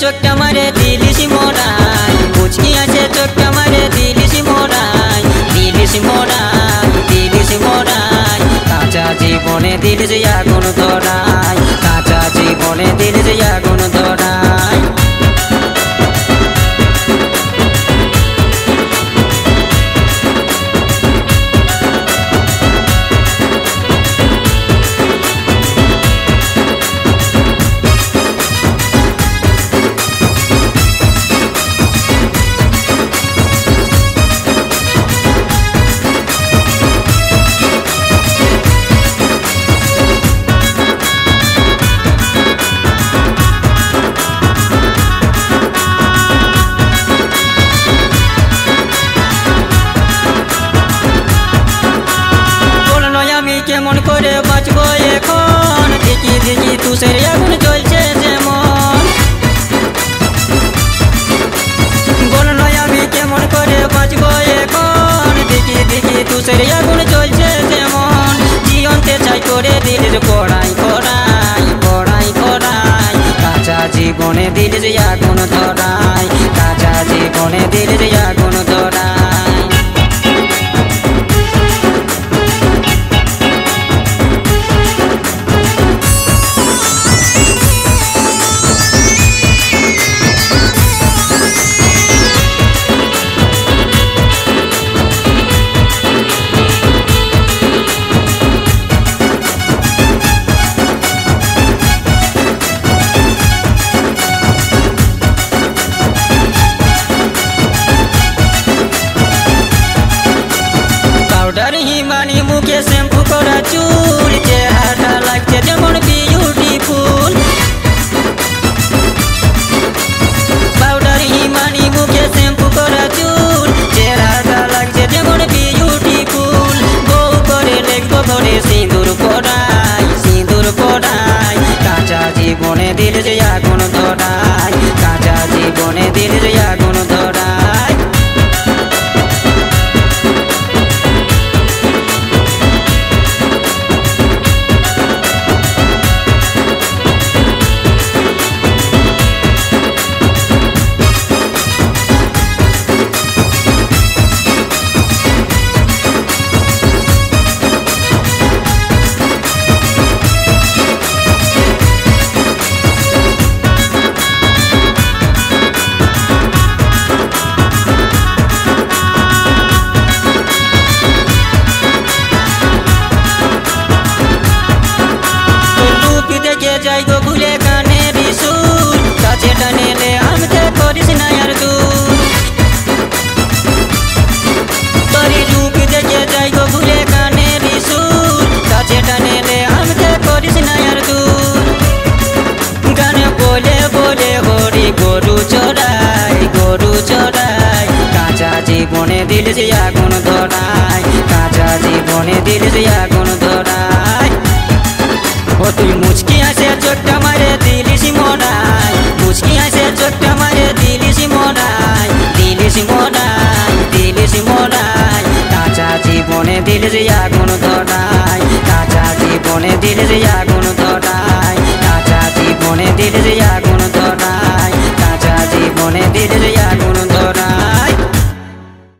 চোখটা মারে দিলিসি মোড়াই মুচকি আছে চোখটা মারে দিলিসি মোড়াই দিলিসি মোড়াই দিলিসি মোড়াই কাঁচা জীবনে দিলিস আগুন ধরাই। কাঁচা জীবনে দিলিস দেখি তুষের আগুন জ্বলছে যেমন বলল আমি কেমন করে বাঁচবো এখন দেখি দেখি তুষের আগুন জ্বলছে যেমন জীবনতে চাই করে দিল পড়াই পড়াই পড়াই পড়াই কাঁচা জীবনে দিল আগুন ধরাই কাঁচা জীবনে দিল আগুন ধরাই জীবনে দিল যে আগুন ধরাই কাঁচা জীবনে দিল যে আগুন ধরাই ও তুই মুচকি